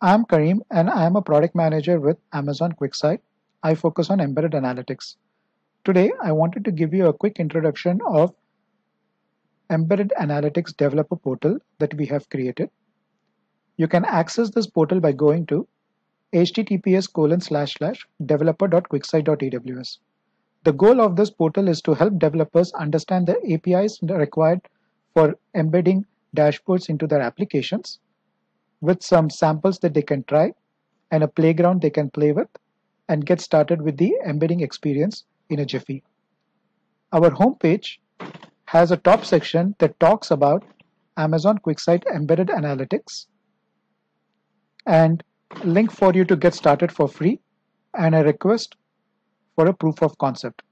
I'm Kareem and I am a product manager with Amazon QuickSight. I focus on embedded analytics. Today, I wanted to give you a quick introduction of embedded analytics developer portal that we have created. You can access this portal by going to https colon slash slash developer.quicksight.aws. The goal of this portal is to help developers understand the APIs required for embedding dashboards into their applications with some samples that they can try and a playground they can play with and get started with the embedding experience in a jiffy. Our homepage has a top section that talks about Amazon QuickSight Embedded Analytics and link for you to get started for free and a request for a proof of concept.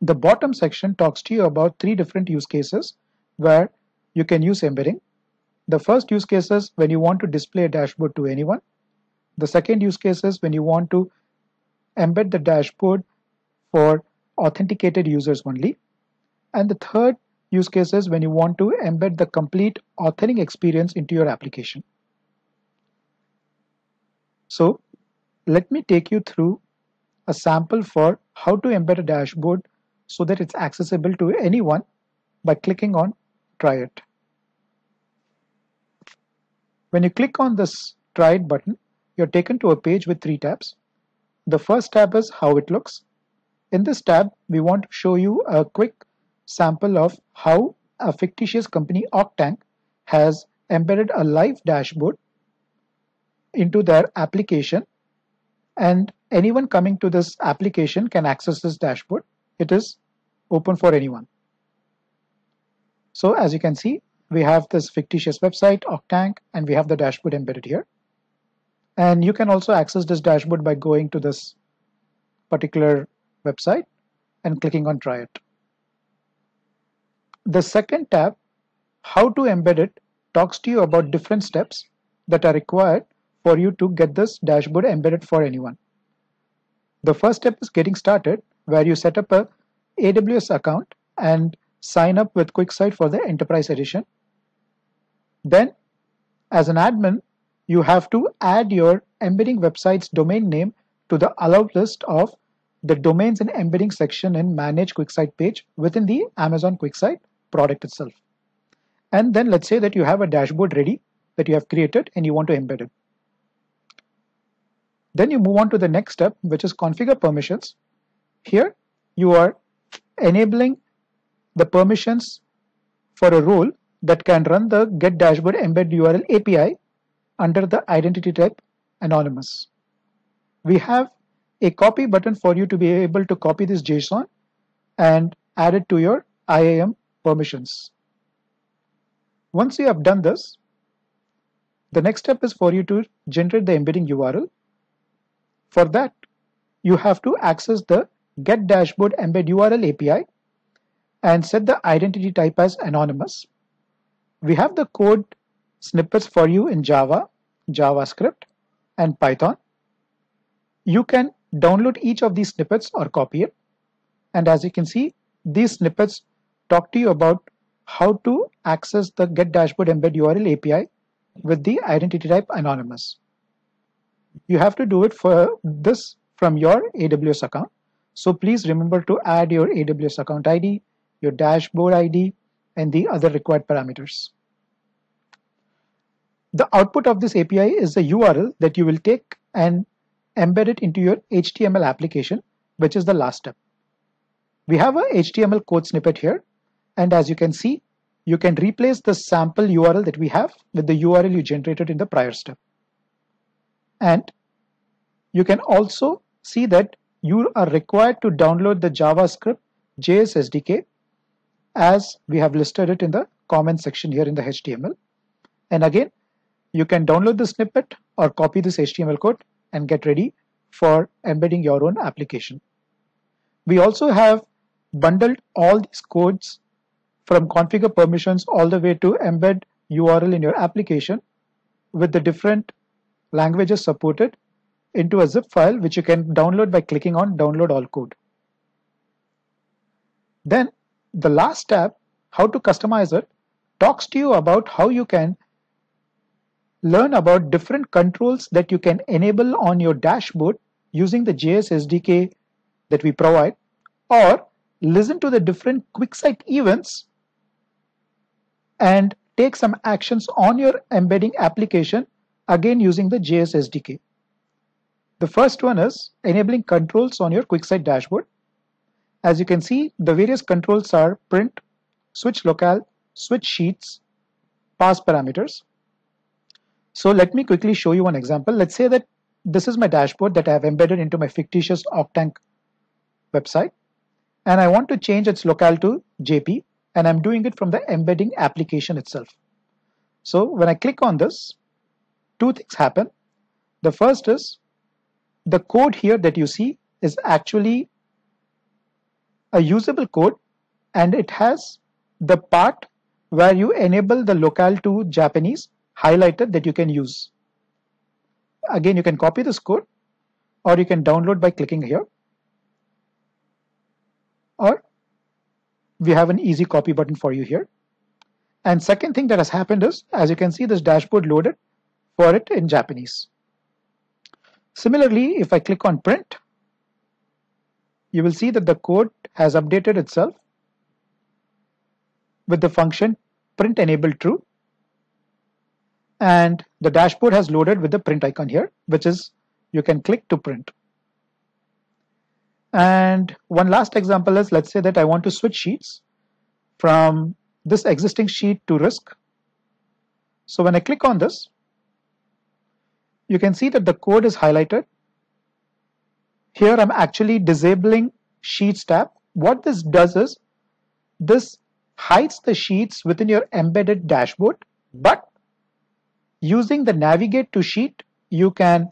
The bottom section talks to you about three different use cases where you can use embedding. The first use case is when you want to display a dashboard to anyone. The second use case is when you want to embed the dashboard for authenticated users only. And the third use case is when you want to embed the complete authoring experience into your application. So let me take you through a sample for how to embed a dashboard so that it's accessible to anyone by clicking on try it. When you click on this it button, you're taken to a page with three tabs. The first tab is how it looks. In this tab, we want to show you a quick sample of how a fictitious company Octank has embedded a live dashboard into their application and anyone coming to this application can access this dashboard. It is open for anyone. So as you can see, we have this fictitious website, Octank, and we have the dashboard embedded here. And you can also access this dashboard by going to this particular website and clicking on try it. The second tab, how to embed it, talks to you about different steps that are required for you to get this dashboard embedded for anyone. The first step is getting started where you set up a AWS account and sign up with QuickSight for the Enterprise Edition. Then, as an admin, you have to add your embedding website's domain name to the allowed list of the domains and embedding section in Manage QuickSight page within the Amazon QuickSight product itself. And then let's say that you have a dashboard ready that you have created and you want to embed it. Then you move on to the next step, which is configure permissions. Here, you are enabling the permissions for a role that can run the get dashboard embed URL API under the identity type anonymous. We have a copy button for you to be able to copy this JSON and add it to your IAM permissions. Once you have done this, the next step is for you to generate the embedding URL. For that, you have to access the get dashboard embed URL API and set the identity type as anonymous. We have the code snippets for you in Java, JavaScript, and Python. You can download each of these snippets or copy it. And as you can see, these snippets talk to you about how to access the get dashboard embed URL API with the identity type anonymous. You have to do it for this from your AWS account. So please remember to add your AWS account ID, your dashboard ID, and the other required parameters. The output of this API is a URL that you will take and embed it into your HTML application, which is the last step. We have a HTML code snippet here, and as you can see, you can replace the sample URL that we have with the URL you generated in the prior step. And you can also see that you are required to download the JavaScript JS SDK as we have listed it in the comment section here in the HTML. And again, you can download the snippet or copy this HTML code and get ready for embedding your own application. We also have bundled all these codes from configure permissions all the way to embed URL in your application with the different languages supported into a zip file which you can download by clicking on download all code. Then the last tab, how to customize it, talks to you about how you can learn about different controls that you can enable on your dashboard using the JS SDK that we provide or listen to the different QuickSight events and take some actions on your embedding application again using the JS SDK. The first one is enabling controls on your QuickSight dashboard. As you can see, the various controls are print, switch locale, switch sheets, pass parameters. So let me quickly show you one example. Let's say that this is my dashboard that I have embedded into my fictitious Octank website and I want to change its locale to JP and I'm doing it from the embedding application itself. So when I click on this, two things happen. The first is the code here that you see is actually a usable code and it has the part where you enable the locale to Japanese highlighted that you can use. Again, you can copy this code or you can download by clicking here. Or we have an easy copy button for you here. And second thing that has happened is, as you can see, this dashboard loaded for it in Japanese. Similarly, if I click on print, you will see that the code has updated itself with the function print enable true. And the dashboard has loaded with the print icon here which is you can click to print. And one last example is let's say that I want to switch sheets from this existing sheet to risk so when I click on this you can see that the code is highlighted here I'm actually disabling sheets tab what this does is this hides the sheets within your embedded dashboard, but using the navigate to sheet, you can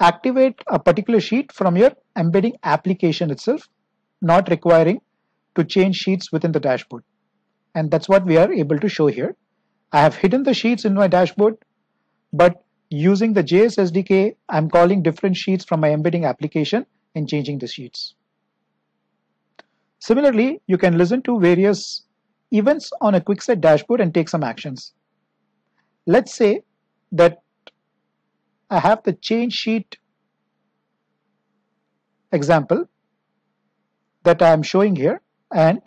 activate a particular sheet from your embedding application itself, not requiring to change sheets within the dashboard. And that's what we are able to show here. I have hidden the sheets in my dashboard, but using the JS SDK, I'm calling different sheets from my embedding application and changing the sheets. Similarly, you can listen to various events on a QuickSight dashboard and take some actions. Let's say that I have the change sheet example that I am showing here and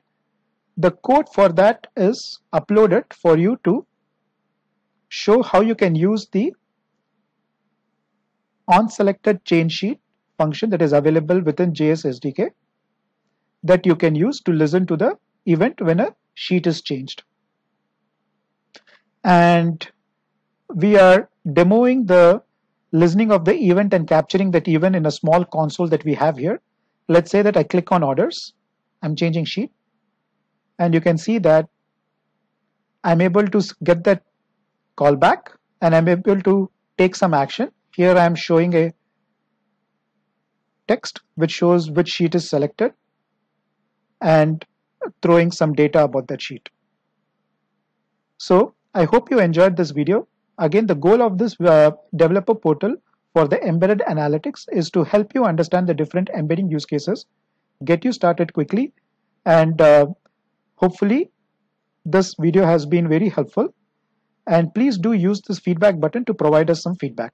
the code for that is uploaded for you to show how you can use the on selected change sheet function that is available within JS SDK that you can use to listen to the event when a sheet is changed. And we are demoing the listening of the event and capturing that event in a small console that we have here. Let's say that I click on orders, I'm changing sheet, and you can see that I'm able to get that callback and I'm able to take some action. Here I'm showing a text which shows which sheet is selected and throwing some data about that sheet. So I hope you enjoyed this video. Again, the goal of this uh, developer portal for the embedded analytics is to help you understand the different embedding use cases, get you started quickly, and uh, hopefully this video has been very helpful. And please do use this feedback button to provide us some feedback.